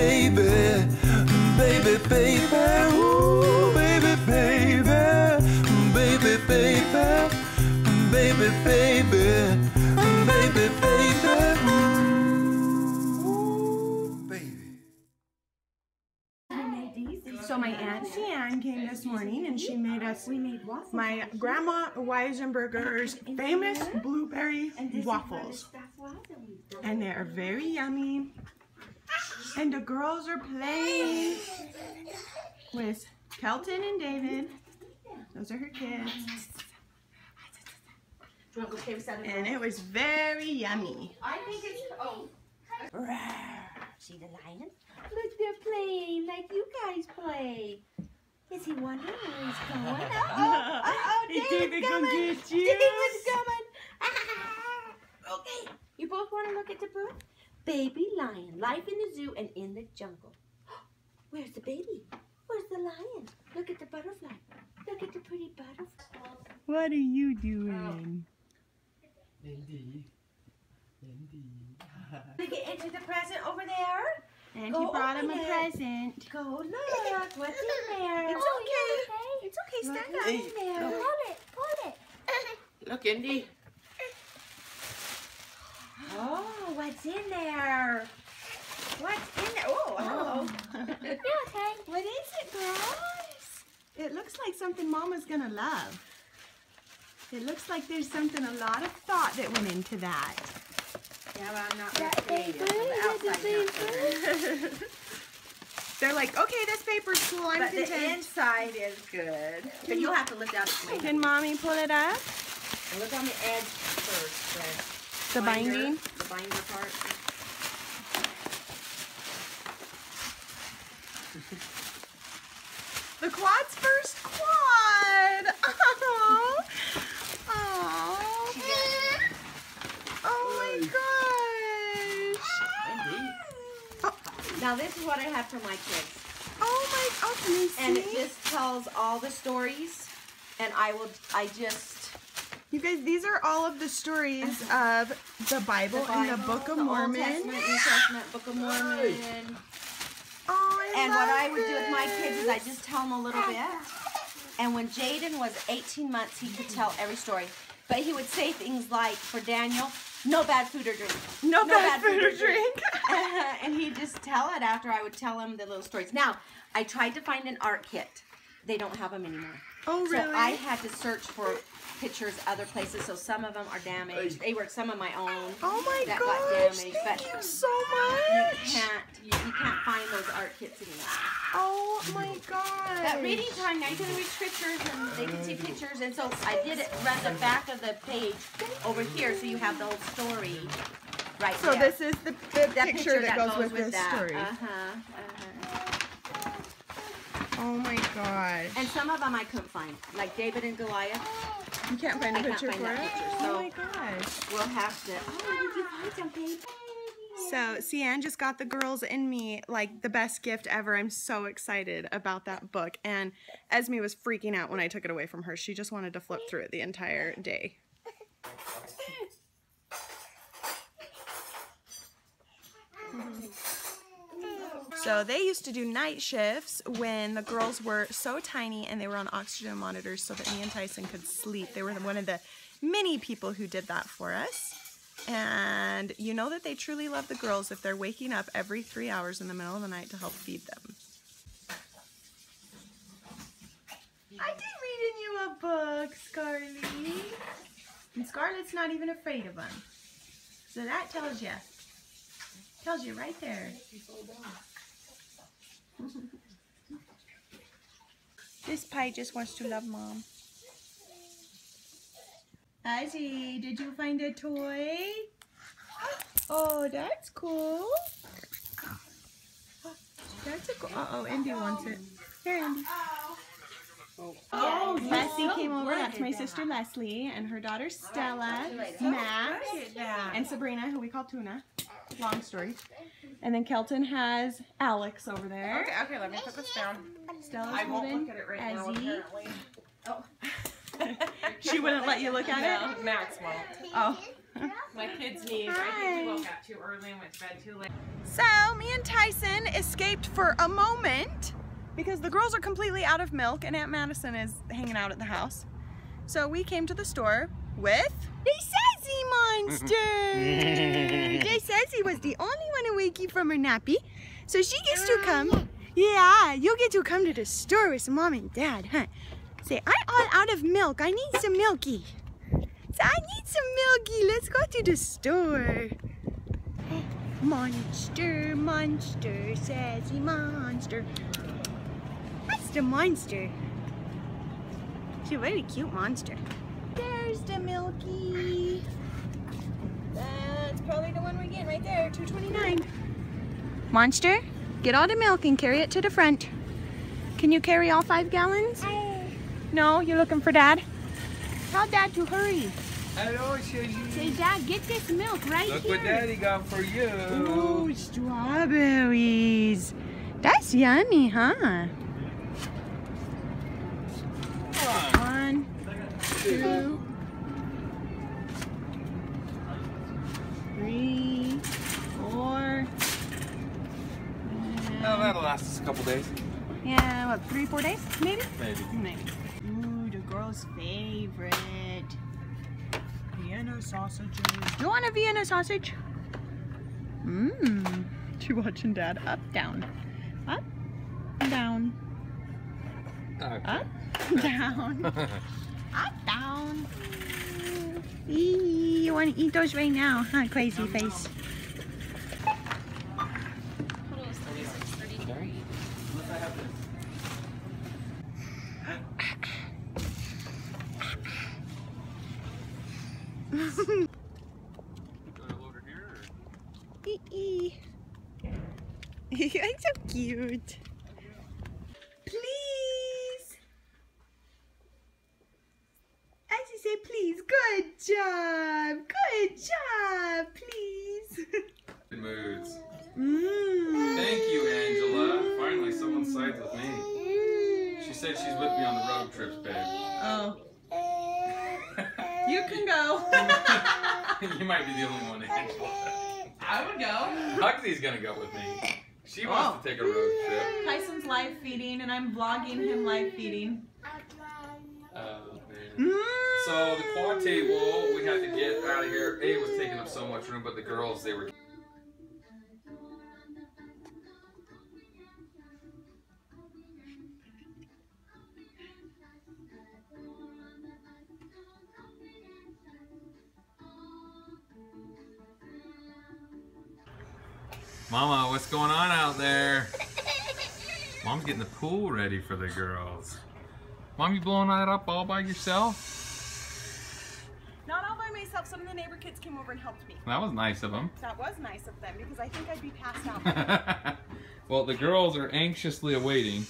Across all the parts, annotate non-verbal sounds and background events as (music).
baby, baby, baby, ooh, baby, baby, baby, baby, baby, baby, baby, baby. So my aunt Ann came this morning and she made us my grandma Weisenberger's famous blueberry waffles. And they are very yummy. And the girls are playing with Kelton and David. Those are her kids. Do you want to go play with that? And it was very yummy. I think it's. Oh. See the lion? Look, they're playing like you guys play. Is he wondering where he's going? (laughs) Uh-oh, uh-oh, David's David, coming. David's coming. Ah, okay, you both want to look at the book? Baby lion, life in the zoo and in the jungle. (gasps) Where's the baby? Where's the lion? Look at the butterfly. Look at the pretty butterfly. What are you doing? Lindy, Lindy. To get into the present over there. And Go he brought him a it. present. Go look. What's in there? It's oh, okay. It's okay. Stand up. What's in there? Pull it. Pull it. (laughs) Look, Indie. Oh, what's in there? What's in there? Oh, (laughs) hello. okay. What is it, girls? It looks like something Mama's gonna love. It looks like there's something, a lot of thought that went into that. Yeah, but I'm not very creative. the. (laughs) They're like, okay, this paper's cool. I'm But the inside is good. But you'll have to lift out wing. Can Mommy pull it up? Look on the edge first. The binder, binding? The binder part. The quad's first quad. (laughs) Oh. Oh. Oh my gosh. Oh. Now this is what I have for my kids. Oh my. Oh, can you see? And it just tells all the stories. And I will, I just, You guys, these are all of the stories of the Bible, the and the Book of the Old Mormon. Testament, New Testament, Book of Mormon. Oh, And what I would do with my kids is I just tell them a little bit. And when Jaden was 18 months, he could tell every story. But he would say things like, for Daniel, no bad food or drink. no, bad, food or drink. (laughs) and he'd just tell it after I would tell him the little stories. Now, I tried to find an art kit. They don't have them anymore. Oh So? I had to search for pictures other places. So some of them are damaged. They were some of my own. oh my that got damaged, Thank but you so much. You much. can't you, you can't find those art kits anymore. Oh my god. At reading time, now you can read scriptures and they can see pictures. And so I did it run the back of the page over here so you have the whole story right So there. this is the, the that picture, that, goes, with, this that. story. Uh-huh, uh-huh. Oh my gosh. And some of them I couldn't find, like David and Goliath. You can't find a I picture for it? picture, oh so- my gosh. We'll have to. Oh, you find something? So, Cian just got the girls and me like the best gift ever. I'm so excited about that book. And Esme was freaking out when I took it away from her. She just wanted to flip through it the entire day. So they used to do night shifts when the girls were so tiny and they were on oxygen monitors so that me and Tyson could sleep. They were one of the many people who did that for us. And you know that they truly love the girls if they're waking up every three hours in the middle of the night to help feed them. I did reading you a book, Scarly. And Scarlett's not even afraid of them. So that tells you. Tells you right there. This pie just wants to love mom. Ozzy, did you find a toy? (gasps) Oh, that's cool. That's a cool. Uh oh, Indie wants it. Here, Indie. Oh, Leslie came over. That's my sister Leslie and her daughter Stella, Max, and Sabrina, who we call Tuna. long story. And then Kelton has Alex over there. Okay, okay, let me put this down. Stella's I won't holding look at it right now, Ezzy. apparently. (laughs) She wouldn't let you look at it? No, Max won't. Oh. My kids need. I think we woke up too early and went to bed too late. So, me and Tyson escaped for a moment because the girls are completely out of milk and Aunt Madison is hanging out at the house. So, we came to the store with the Monster! the Sassy was the only one awake from her nappy, so she gets to come. Yeah, you get to come to the store with mom and dad, huh? Say, I'm all out of milk. I need some milky. Say, I need some milky. Let's go to the store. Monster, monster, sassy monster. That's the monster. She's a very cute monster. There's the Milky. That's probably the one we're getting right there, 229. Monster, get all the milk and carry it to the front. Can you carry all five gallons? No, you're looking for dad? Tell dad to hurry. Hello, Shizzy. Say, dad, get this milk right Look here. what Daddy got for you. Ooh, strawberries. That's yummy, huh? One, two, three, four. Oh, that'll last us a couple days. Yeah, what, three, four days? Maybe? Maybe. Maybe. Ooh, the girl's favorite. Vienna sausages. Do you want a Vienna sausage? Mmm. She watching dad up, down. Up, down. Okay. Up, (laughs) down. (laughs) up, down. Eee, you want to eat those right now, huh, crazy face? Ee. You're so cute. Please. I just say please. Good job. Good job. Please. Moods. Mmm. Thank you, Angela. Finally, someone sides with me. She said she's with me on the road trips, babe. Oh. (laughs) You can go. (laughs) you might be the only one, Angela. I would go. Huxley's gonna go with me. She wants Oh. to take a road trip. Tyson's live feeding and I'm vlogging him live feeding. Oh, man. Mmm. So the quad table, we had to get out of here. A it was taking up so much room, but the girls, they were. Mama, what's going on out there? Mom's getting the pool ready for the girls. Mom, you blowing that up all by yourself? Not all by myself. Some of the neighbor kids came over and helped me. That was nice of them. That was nice of them because I think I'd be passed out. (laughs) well, the girls are anxiously awaiting.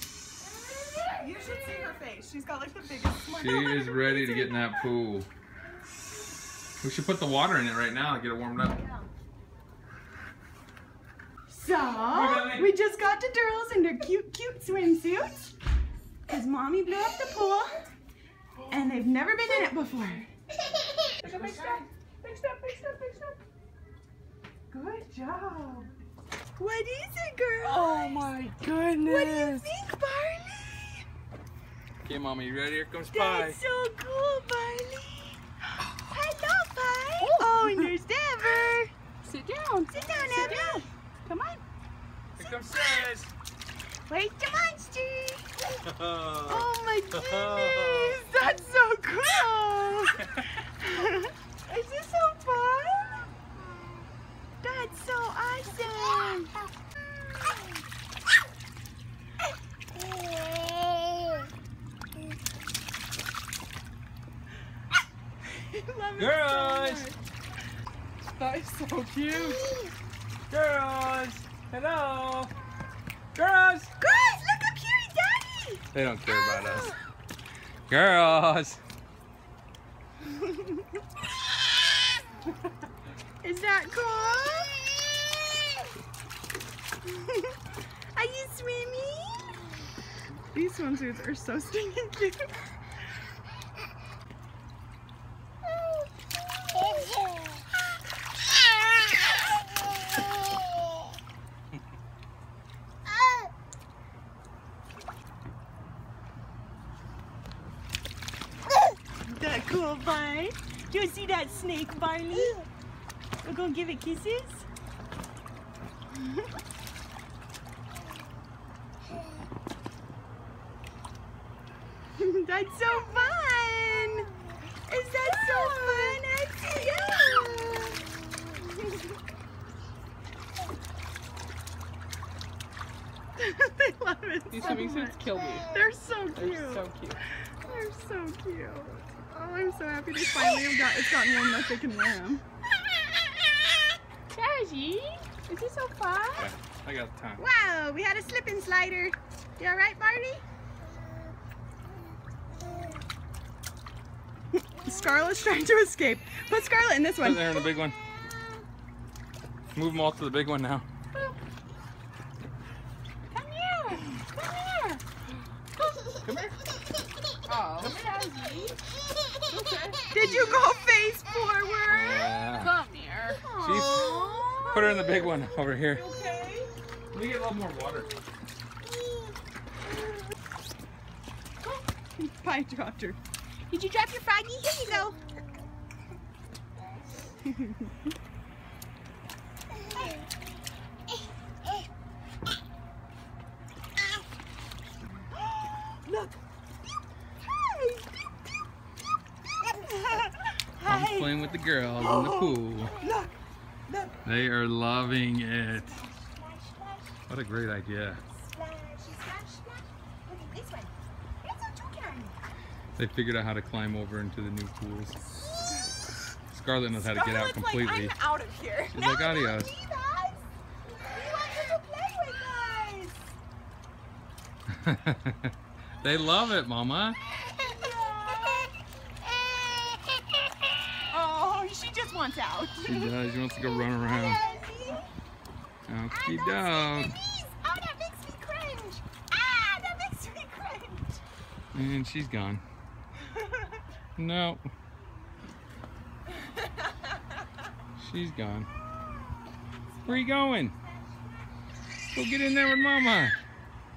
you should see her face. She's got like the biggest smile. She is ready to get in that pool. We should put the water in it right now to get it warmed up. Now. So, we just got the girls in their cute, cute swimsuits. Because mommy blew up the pool. And they've never been in it before. Big step, big step, big step, big step. Good job. What is it, girl? Oh my goodness. What do you think, Barley? Okay, Mommy, you ready? Here comes Pie. That's so cool, Barley. (gasps) Hello, Pie. Oh, and there's Ever. Sit down. Sit down, Ever. Come on. Comes Sis. Where's the monster? (laughs) Oh. My goodness. That's so cool. (laughs) Is this so fun? That's so awesome. (laughs) It so Girls. That is so cute. Girls. Hello. Girls. Girls, look up here, Daddy. They don't care about us. Ah. Girls. (laughs) Is that cool? (laughs) Are you swimming? These swimsuits are so stinking (laughs) cute. Cool? Do you see that snake, Barley? We're gonna give it kisses? (laughs) That's so fun! Is that so fun, Exie? (laughs) they love it These so much. suits kill me. They're so cute. They're so cute. They're so cute. Oh, I'm so happy they finally have got it's gotten warm enough they can wear them. Jazzy, is he so far? Yeah, I got time. Wow, we had a slip and slider. You alright, Barney? (laughs) Scarlett's trying to escape. Put Scarlett in this Put one. there in the big one. Move them all to the big one now. Come here. Come here. Come here. Oh, Jazzy. Okay. Did you go face forward? Yeah. Come here. Aww. Put her in the big one over here. Okay. Let me get a little more water. Pie dropped her. Did you drop your froggy? Here you go. (laughs) Look. I'm playing with the girls in the pool. Look. They are loving it. What a great idea. They figured out how to climb over into the new pools. Scarlett knows how to get out completely. Like, out of here. She's like, adios. Leave us. We want you to play with us. (laughs) they love it, Mama. She just wants out. She does. She wants to go run (laughs) around. Okie doke. Oh, that makes me cringe. Ah, that makes me cringe. And she's gone. (laughs) No. She's gone. Where are you going? Go get in there with Mama.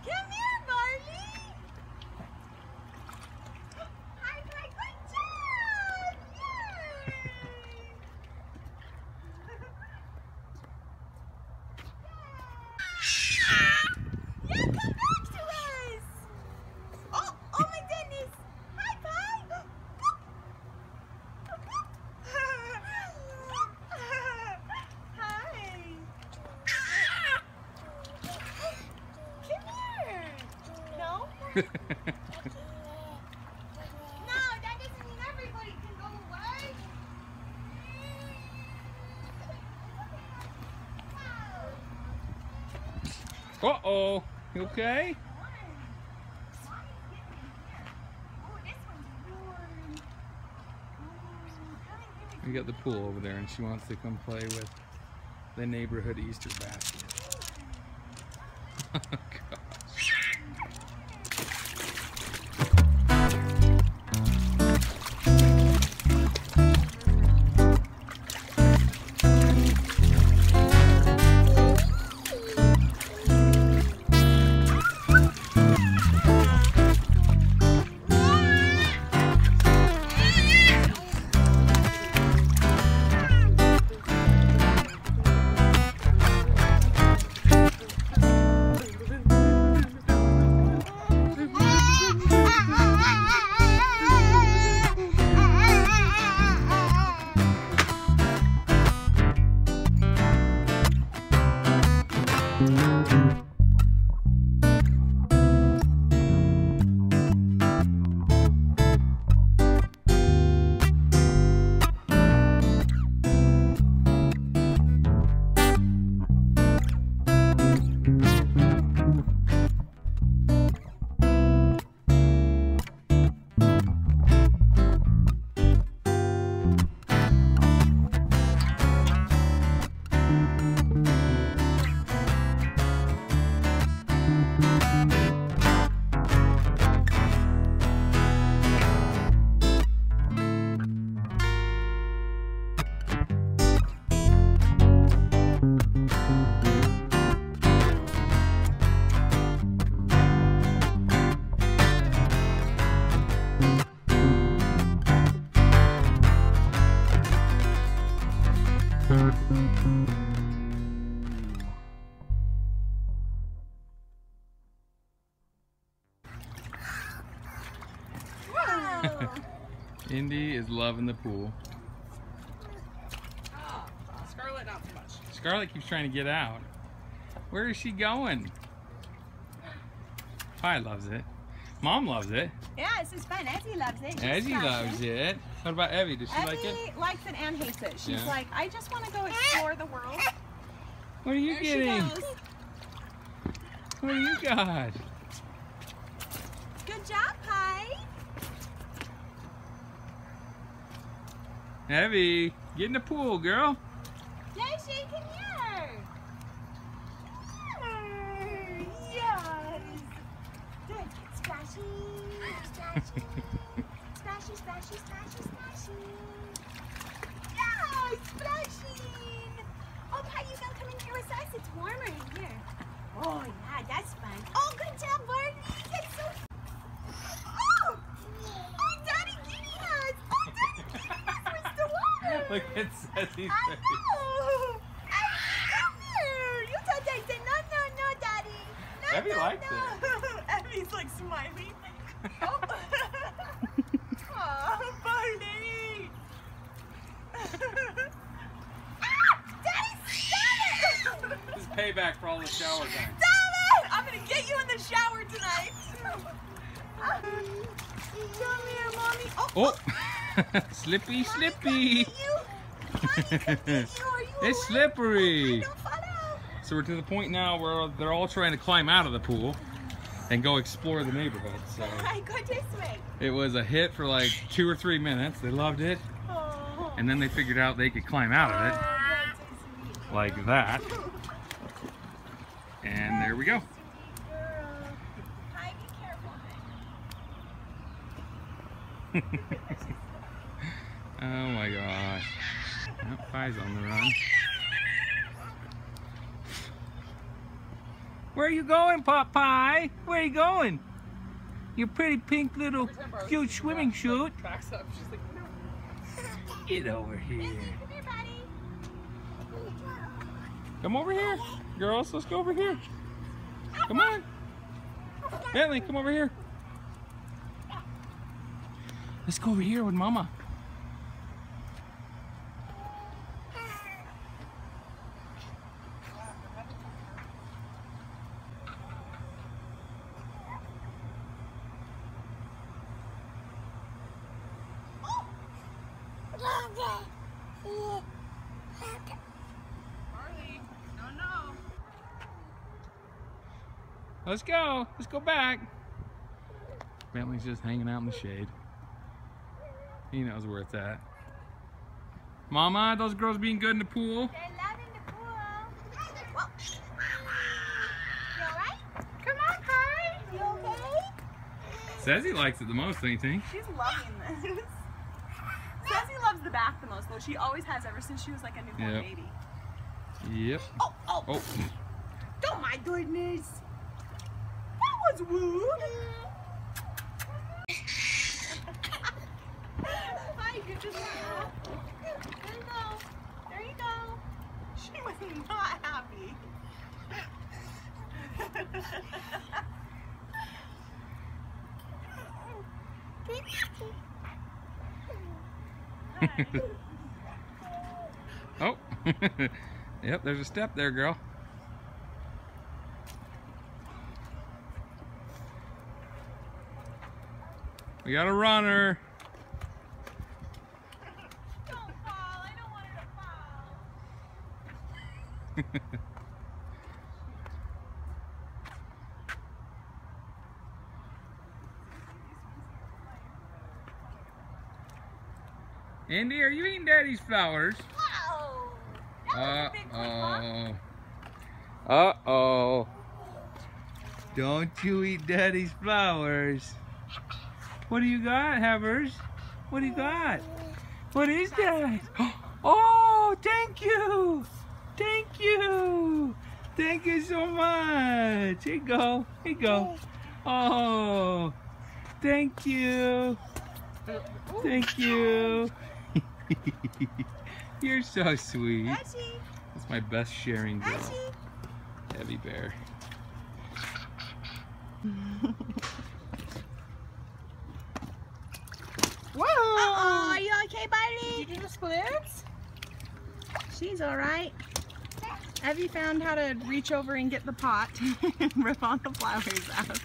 Come here, Barley. High five, good job. Yay. Yeah, come back to us. Oh, oh my goodness. High five. Hi. Come here. No? No, that doesn't mean everybody can go away. Uh oh. You okay? We got the pool over there, and she wants to come play with the neighborhood Easter basket. (laughs) Indie is loving the pool. Scarlett, not so much. Scarlett keeps trying to get out. Where is she going? Pi loves it. Mom loves it. Yeah, this is fun. Ezzy loves it. She's Ezzy splashing. loves it. What about Evie? Does she Evie like it? likes it and hates it. She's Yeah. like, I just want to go explore the world. What are you There she getting? goes. What do you got? Good job, Evie, get in the pool, girl. Yes, she can hear. Yes. Good. Splashy, splashy. splashy, splashy, splashy, splashy. Yes, splashing. Oh, Pi, you can come in here with us. It's warmer in here. Oh, yeah, that's fun. Oh, good job, Barney. That's so. Oh, oh, Daddy, give me us. Oh, Daddy, give me us. Where's the water? Look at Sessy's I face. know. I here. You tell Daddy, say no, no, no, Daddy. No, Evie no, likes no. Evie's (laughs) like smiling. (laughs) Oh, (laughs) Barney. ah, Daddy, stop it. This is payback for all the shower time. Stop it! I'm gonna get you in the shower tonight. Come here, mommy. Oh, Oh, slippy, Mommy, slippy. (laughs) It's slippery. So we're to the point now where they're all trying to climb out of the pool and go explore the neighborhood. So I go this way. it was a hit for like two or three minutes. They loved it. Oh. And then they figured out they could climb out of it sweet. like that. (laughs) And there we go. Hi, (laughs) oh my gosh. On the run. Where are you going, Pop Pie? Where are you going? Your pretty pink little cute swimming suit. Get over here. Come over here. Girls, let's go over here. Come on. Bentley, come over here. Let's go over here with Mama. Harley. No, no. Let's go. Let's go back. Bentley's just hanging out in the shade. He knows where it's at. Mama, those girls being good in the pool. They're loving the pool. You alright? Come on, Kai. You okay? Says he likes it the most, don't you think? She's loving this. Sassy loves the bath the most, though. She always has ever since she was like a newborn Yep. baby. Yep. Oh, oh, Oh, oh my goodness. That was rude. Hi, good to see you. There you go. There you go. She was not happy. (laughs) Oh. (laughs) yep, there's a step there, girl. We got a runner. Don't fall. I don't want her to fall. Andy, are you eating Daddy's flowers? Uh a big one, huh? oh. Uh oh. Don't you eat Daddy's flowers. What do you got, Havers? What do you got? What is that? (gasps) Oh, thank you. Thank you. Thank you so much. Here you go. Here you go. Oh, thank you. Thank you. (laughs) You're so sweet. That's my best sharing girl. Heavy bear. (laughs) Daddy. Did you do the splits? She's all right. Evie found how to reach over and get the pot and rip all the flowers out.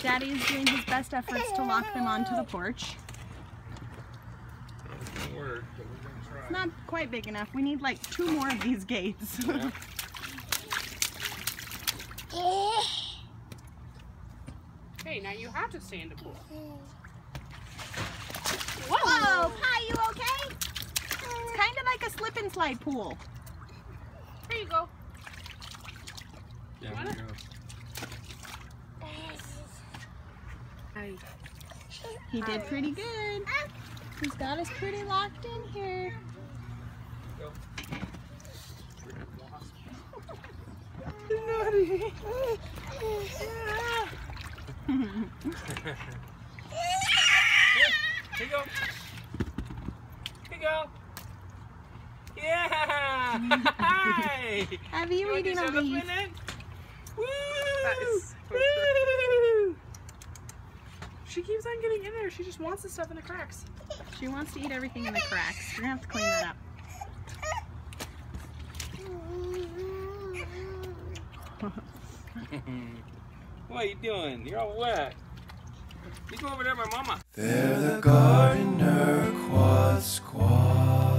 Daddy is doing his best efforts to lock them onto the porch. It's not quite big enough. We need like two more of these gates. (laughs) (laughs) Hey, now you have to stay in the pool. Whoa, Pie, you okay? It's kind of like a slip and slide pool. Here you go. Yeah, Wanna- here we go. He did pretty good. He's got us pretty locked in here. Here you go. Here you go. Yeah! Hi! Have you You eating to a leaf? Woo! That is so Woo! She keeps on getting in there. She just wants the stuff in the cracks. She wants to eat everything in the cracks. We're gonna have to clean that up. (laughs) what are you doing? You're all wet. You go over there, my mama. They're the Gardner quad squad.